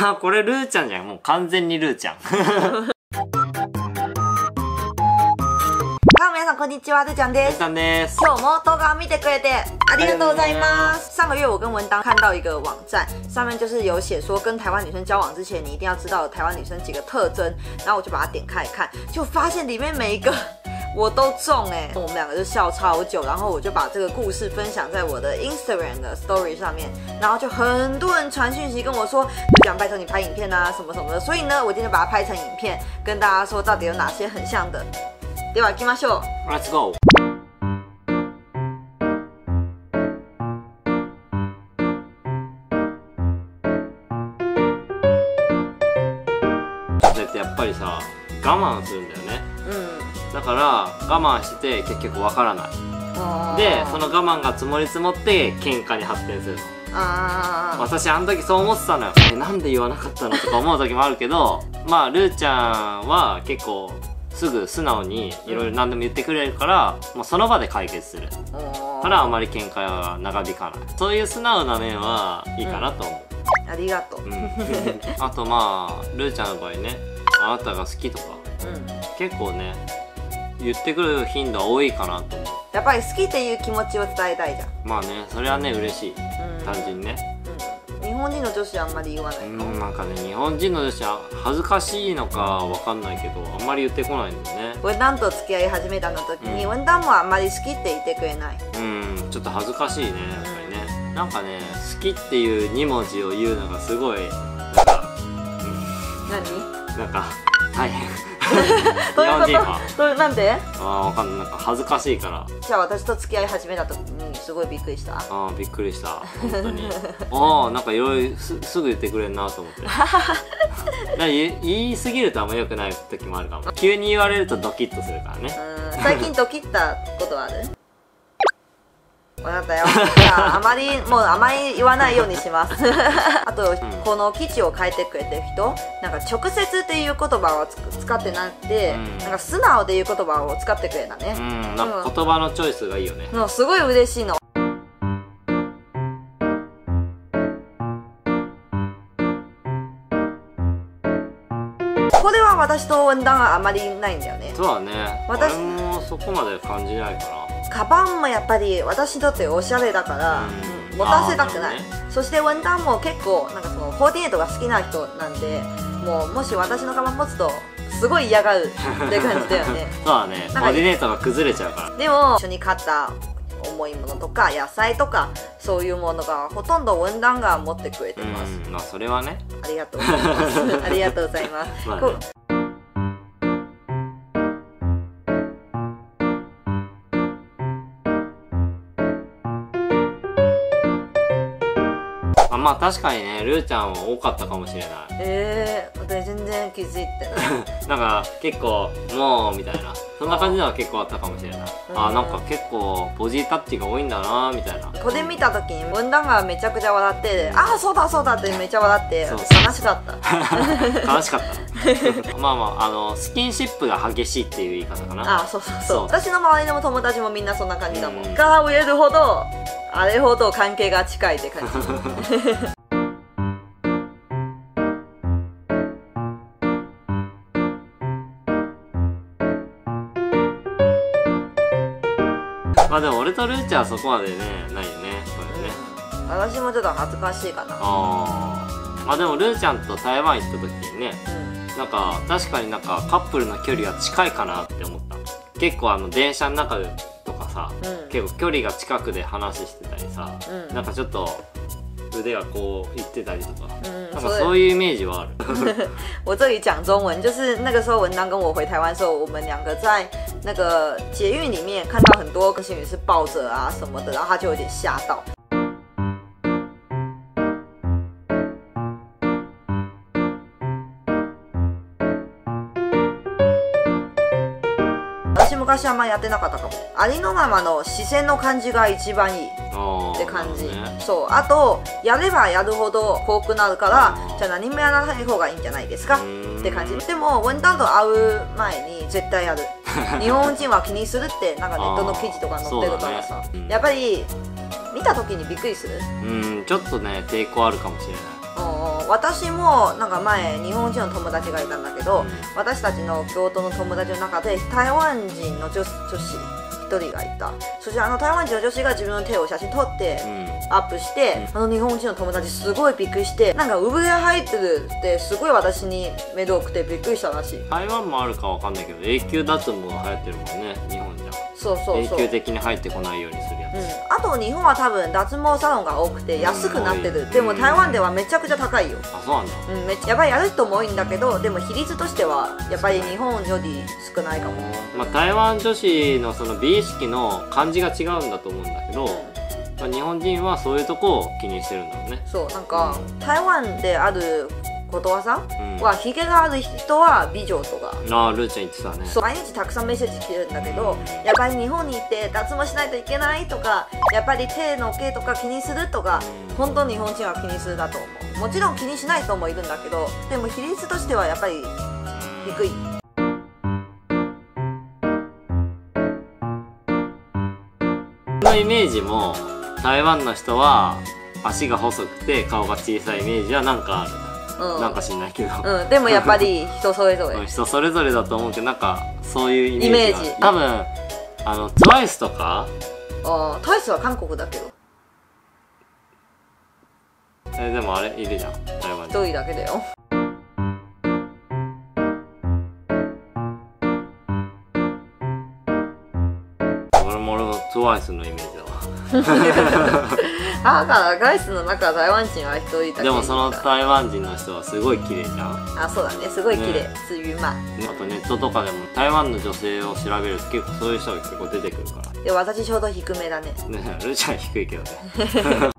あこれルーちゃんじゃんもう完全にルーちゃん ハ皆さんこんにちは，ルーちゃんでち。ゃんです今日も動画を見てくれてありがとうございます。上个月我跟文当看到一个网站，上面就是有写说跟台湾女生交往之前，你一定要知道台湾女生几个特征，然后我就把它点开来看，就发现里面每一个。我都中哎、我们两个就笑超久，然后我就把这个故事分享在我的 Instagram 的 Story 上面，然后就很多人传讯息跟我说，就想拜托你拍影片啊什么什么的，所以呢，我今天把它拍成影片，跟大家说到底有哪些很像的。では行きましょう。 Let's go ちょっとってやっぱりさ我慢するんだよねうん。 だから我慢して結局わからない。でその我慢が積もり積もって喧嘩に発展するの。あー。私あの時そう思ってたのよ。えなんで言わなかったのとか思う時もあるけど まあルーちゃんは結構すぐ素直にいろいろ何でも言ってくれるから、もうその場で解決する。からあまり喧嘩は長引かない。そういう素直な面はいいかなと思う、ありがとう。うん。あとまあルーちゃんの場合ねあなたが好きとか。うん。結構ね言ってくる頻度は多いかなと思うやっぱり好きっていう気持ちを伝えたいじゃん。まあねそれはね嬉しいうん単純にねうん。日本人の女子はあんまり言わなういの。んなんかね日本人の女子は恥ずかしいのかわかんないけどあんまり言ってこないんだよね文旦と付き合い始めたの時に、うん文旦もあんまり好きって言ってくれない。うんちょっと恥ずかしいねやっぱりねなんかね好きっていう2文字を言うのがすごいなんか、何？うん、なんか大変日 どういうこと？どうなんで？あーわかんないなんか恥ずかしいからじゃあ私と付き合い始めた時にすごいびっくりした？あーびっくりした本当に ああなんかいろいろすすぐ言ってくれるなと思って 言い言い過ぎるとあんま良くない時もあるかも急に言われるとドキッとするからねうん。最近ドキったことある？わかったよ。じゃああまりもうあまり言わないようにします。あと、この記事を書いてくれてる人、なんか直接っていう言葉をつ使ってなくて、うんなんか素直っていう言葉を使ってくれたねう。んなんか言葉のチョイスがいいよねもうすごい嬉しいの。これは私と温暖はあまりないんだよね。そうだね私俺もそこまで感じないかカバンもやっぱり私にとっておしゃれだから、うん。持たせたくない、あーなるそして温暖も結構なんかそのコーディネートが好きな人なんでもうもし私のカバン持つとすごい嫌がるって感じだよね。ね そうだね。コーディネートが崩れちゃうから。でも一緒に買った重いものとか野菜とかそういうものがほとんど温暖が持ってくれてます、うん。まあそれはね。ありがとうございます。ありがとうございます、まあねまあ確かにねルーちゃんは多かったかもしれない。えー、私全然気づいてない。なんか結構もうみたいな。そんな感じのは結構あったかもしれない、うん。あなんか結構ボディタッチが多いんだなみたいな。これ見た時に温暖がめちゃくちゃ笑ってああそうだそうだってめっちゃ笑って悲しかった。悲しかった まあまああのスキンシップが激しいっていう言い方かな。あそうそうそう。そう。私の周りの友達もみんなそんな感じだもん、うん。が植えるほどあれほど関係が近いって感じ。まあでも俺とルーちゃんはそこまでねないよねこれね。私もちょっと恥ずかしいかな。ああまあでもルーちゃんと台湾行った時にねうんなんか確かになんかカップルの距離が近いかなって思った。結構あの電車の中とかさ、うん。結構距離が近くで話してたりさ、うん。なんかちょっと腕がこういってたりとか、嗯なんかそういうイメージはある。我这里讲中文，就是那个时候文当跟我回台湾的时候，我们两个在那个捷运里面看到很多是抱着啊什么的，然后他就有点吓到。昔あんまやってなかったかも。ありのままの視線の感じが一番いい。あって感じ、ね。そう。あとやればやるほど遠くなるからじゃあ何もやらない方がいいんじゃないですか？って感じ。でもウォンタンと会う前に絶対やる。日本人は気にするってなんかネットの記事とか載ってるからさ、ね。うん。やっぱり見た時にびっくりする？うんちょっとね抵抗あるかもしれない。うん私もなんか前日本人の友達がいたんだけど、私たちの京都の友達の中で台湾人の女女子一人がいた。そしてあの台湾人の女子が自分の手を写真撮ってうん。アップして、あの日本人の友達すごいびっくりしてなんか産毛入ってるってすごい私に目どくてびっくりしたらしい。台湾もあるかわかんないけど永久脱毛が流行ってるもんねそうそうそう。永久的に入ってこないようにするやつ、うん、あと日本は多分脱毛サロンが多くて安くなってる、うん。でも台湾ではめちゃくちゃ高いよ、あそうなんだ。うん、めっちゃやっぱりやる人も多いんだけどでも比率としてはやっぱり日本より少ないかも、まあ、台湾女子のその美意識の感じが違うんだと思うんだけど、まあ、日本人はそういうとこを気にしてるんだろうね。そうなんか台湾であることわざ？うん。はヒゲがある人は美女とか。ああルーちゃん言ってたね。そう毎日たくさんメッセージ来てるんだけどやっぱり日本に行って脱毛しないといけないとかやっぱり手の毛とか気にするとかうん。本当に日本人は気にするだと思う。もちろん気にしない人もいるんだけどでも比率としてはやっぱり低い。のイメージも台湾の人は足が細くて顔が小さいイメージはなんかある、うん。なんか知んないけど、うん、でもやっぱり人それぞれ。うん人それぞれだと思うけどなんかそういうイメージメージ。多分あの TWICE とか？あータイスは韓国だけど。えでもあれいるじゃん。台湾一人人だけだよ。俺も俺も TWICE のイメージだわだからガイスの中台湾人は一人だけでもその台湾人の人はすごい綺麗じゃん。ああそうだねすごい綺麗。ね。すゆまとネットとかでも台湾の女性を調べると結構そういう人が結構出てくるから。で私ちょうど低めだね。ねルーちゃん低いけどね。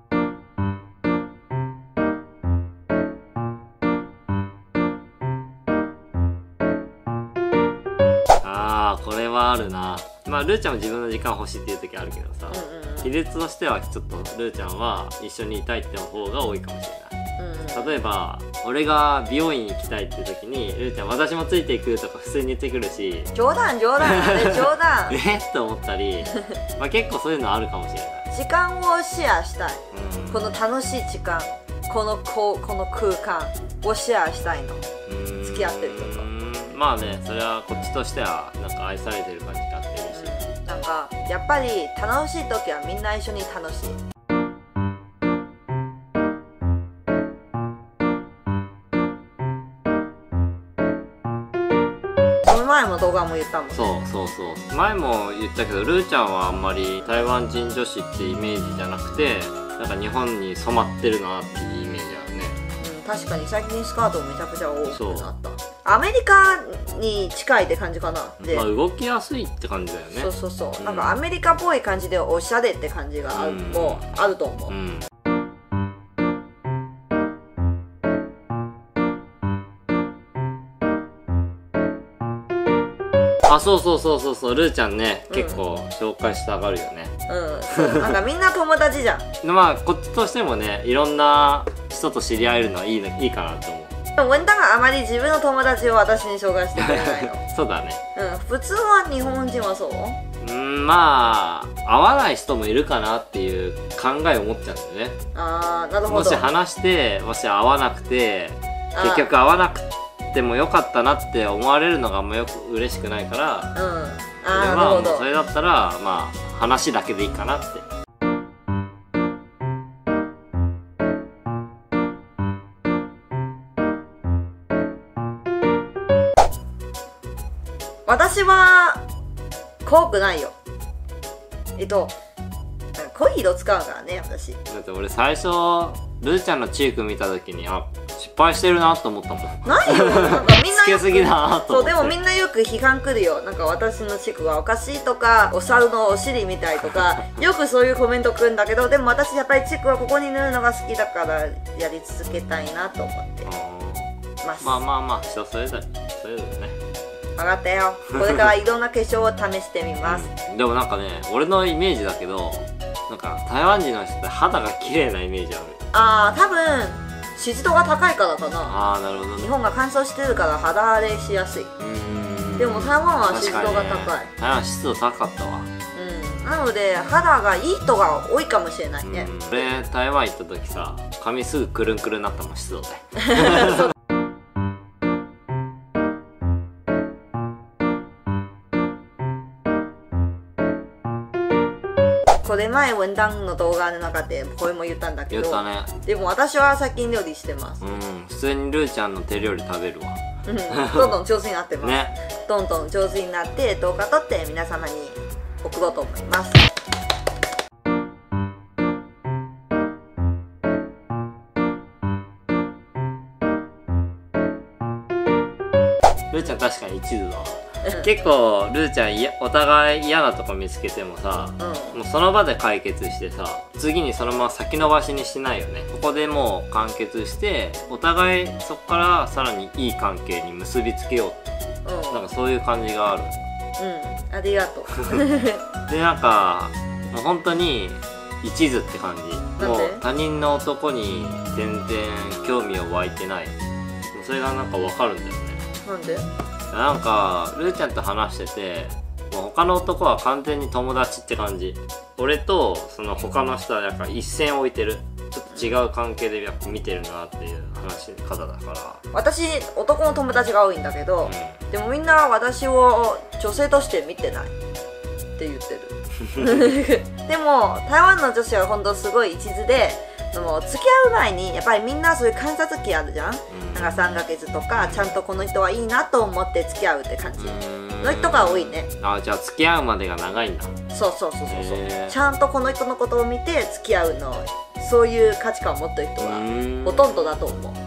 あーこれはあるな。まあルーちゃんも自分の時間欲しいっていう時あるけどさ、うんうん比率としてはちょっとルーちゃんは一緒にいたいって方が多いかもしれない。うん。うん例えば俺が美容院行きたいっていう時にルーちゃん私もついていくとか普通に言ってくるし冗談冗談冗談。え？っと思ったり まあ結構そういうのあるかもしれない、時間をシェアしたい。うん、この楽しい時間このここの空間をシェアしたいの。うん。付き合ってる人とうん。まあねそれはこっちとしてはなんか愛されてる感じがあってるしなんかやっぱり楽しい時はみんな一緒に楽しい。前も動画も言ったもんそうそうそう。前も言ったけどルーちゃんはあんまり台湾人女子ってイメージじゃなくてなんか日本に染まってるなっていうイメージあるね。うん、確かに最近スカートめちゃくちゃ多くなったアメリカに近いって感じかな。で、まあ動きやすいって感じだよね。そうそうそう、うん。なんかアメリカっぽい感じでおしゃれって感じがある,、うんもうあると思う、うん。あそうそうそうそうそう。ルーちゃんね、うん。結構紹介したがるよね。うん。なんかみんな友達じゃん。で まあこっちとしてもねいろんな人と知り合えるのはいいのいいかなと思う文太があまり自分の友達を私に紹介してくれないの。そうだね。うん普通は日本人はそう？うんまあ合わない人もいるかなっていう考えを持っちゃうんだよね。あーなるほもどし話してもし合わなくて結局合わなくてもよかったなって思われるのがあんまよく嬉しくないからうんあー。なるはほどそれだったらまあ話だけでいいかなって私は濃くないよ。えっと濃い色使うからね私。だって俺最初ルーちゃんのチーク見た時にあ失敗してるなと思ったもん。ないよ。なんかみんなつけすぎだなとそう思って。でもみんなよく批判来るよ。なんか私のチクがおかしいとかお猿のお尻みたいとか よくそういうコメント来るんだけどでも私やっぱりチクはここに塗るのが好きだからやり続けたいなと思ってます、まあまあまあ人それぞれそれぞれね分かったよ。これからいろんな化粧を試してみます、うん。でもなんかね俺のイメージだけどなんか台湾人の人って肌が綺麗なイメージある。ああ多分湿度が高いからかな。ああなるほどね。日本が乾燥してるから肌荒れしやすい、でも台湾は湿度が高い、ね。台湾湿度高かったわ。うん、なので肌がいい人が多いかもしれないね、うん。俺台湾行った時さ髪すぐくるんくるんなったもん湿度で これ前文旦の動画の中でこれも言ったんだけど言ったね。でも私は最近料理してます、うん普通にルーちゃんの手料理食べるわ。うん、どんどん上手になってます、ね。どんどん上手になって動画撮って皆様に送ろうと思います。ルーちゃん確かに一途だわ結構ルーちゃんいやお互い嫌なとこ見つけてもさうん。もうその場で解決してさ次にそのまま先延ばしにしないよね。ここでもう完結してお互いそこからさらにいい関係に結びつけよううん。なんかそういう感じがある。うん。ありがとう。でなんかもう本当に一途って感じ。もう他人の男に全然興味を湧いてない。それがなんかわかるんだよね。なんで？なんかルーちゃんと話しててもう他の男は完全に友達って感じ。俺とその他の人はなんか一線置いてる。ちょっと違う関係でやっぱ見てるなっていう話し方だか私男の友達が多いんだけどら、、でもみんな私を女性として見てないって言ってる。でも台湾の女子は本当すごい一途ででも付き合う前にやっぱりみんなそういう観察期あるじゃん？うん。なんか3ヶ月とかちゃんとこの人はいいなと思って付き合うって感じ。うん。の人が多いね。あじゃあ付き合うまでが長いんだ。そうそうそうそうそう。ちゃんとこの人のことを見て付き合うのそういう価値観を持ってる人はうん。ほとんどだと思う、うん。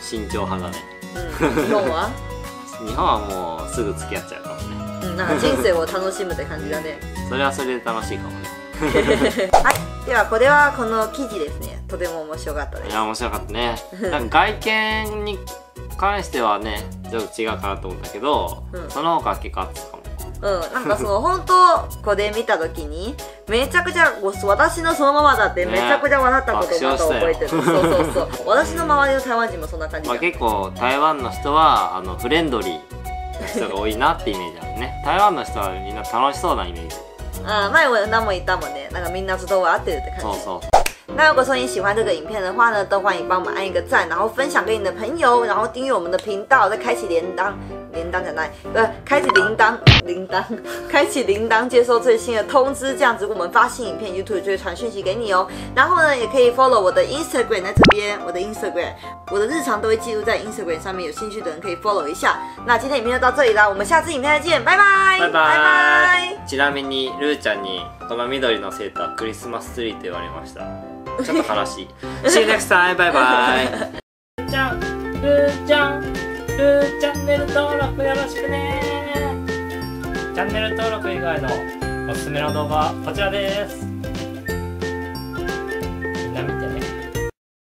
慎重派だね。うん、日本は、日本はもうすぐ付き合っちゃうかもね。うん、なんか人生を楽しむって感じだね。それはそれで楽しいかもねはい。ではこれはこの記事ですね。とても面白かったです。いや面白かったね。なんか外見に関してはねちょっと違うかなと思ったけど、うん。その他は結構あったかも。うん、なんかその本当これ見た時にめちゃくちゃ私のそのままだってめちゃくちゃ笑ったことをまた覚えてる、そうそうそう。私の周りの台湾人もそんな感じだ、まあ、結構台湾の人はあのフレンドリーな人が多いなってイメージあるね。台湾の人はみんな楽しそうなイメージあ前我何も言ったもんねなんかみんなと都合ってるって感じそうそう那如果说你喜欢这个影片的话呢，都欢迎帮我们按一个赞，然后分享给你的朋友，然后订阅我们的频道，再开启连当 铃铛讲来，呃，开启铃铛铃铛，开启铃铛接收最新的通知，这样子我们发新影片，YouTube 就会传讯息给你哦。然后呢，也可以 follow 我的 Instagram 在这边，我的 Instagram，我的日常都会记录在 Instagram 上面，有兴趣的人可以 follow 一下。那今天影片就到这里啦，我们下次影片再见，拜拜，バイバ拜拜イちなみにルーちゃんにこの緑のセータークリスマスツリーと言われましたちょっと悲しい See you next time バイバイルーちゃんルーちゃんル ーチャンネル登録よろしくね。チャンネル登録以外のおすすめの動画はこちらです。